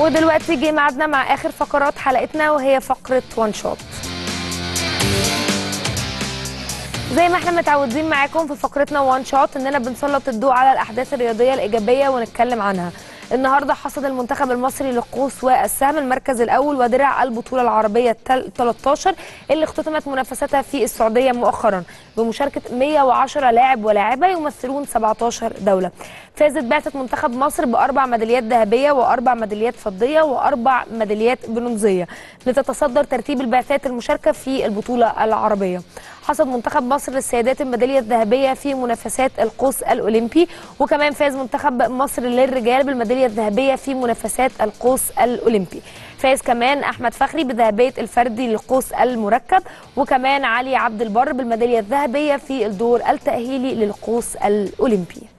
ودلوقتي جه ميعادنا مع آخر فقرات حلقتنا وهي فقرة وان شوت زي ما إحنا متعودين معاكم في فقرتنا وان شوت إننا بنسلط الضوء على الأحداث الرياضية الإيجابية ونتكلم عنها. النهارده حصد المنتخب المصري للقوس والسهم المركز الأول ودرع البطولة العربية التل- 13 اللي اختتمت منافستها في السعودية مؤخرا بمشاركة 110 لاعب ولاعبة يمثلون 17 دولة. فازت بعثة منتخب مصر بأربع ميداليات ذهبية وأربع ميداليات فضية وأربع ميداليات برونزية. لتتصدر ترتيب البعثات المشاركة في البطولة العربية. حصد منتخب مصر للسيدات الميدالية الذهبية في منافسات القوس الأولمبي وكمان فاز منتخب مصر للرجال بالميدالية الذهبية في منافسات القوس الأولمبي. فاز كمان أحمد فخري بذهبية الفردي للقوس المركب وكمان علي عبد البر بالميدالية الذهبية في الدور التأهيلي للقوس الأولمبي.